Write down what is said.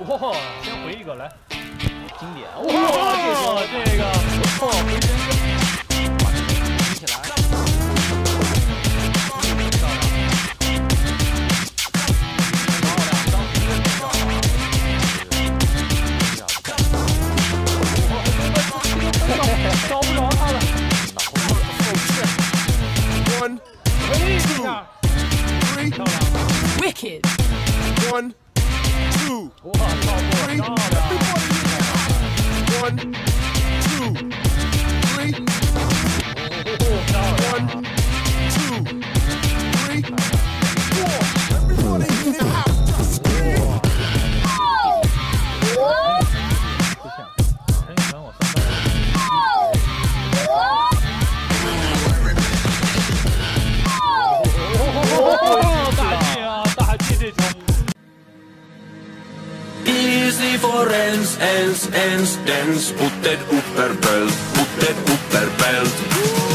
哇，先回一个来，经典。哇，这个不错，回旋飞起来。找不着他了。下，three, 漂亮，Wicked. one, two, 哇，超过，three. 漂亮，One, for ens, ens, ens, ens. Put that upper belt, put that upper belt.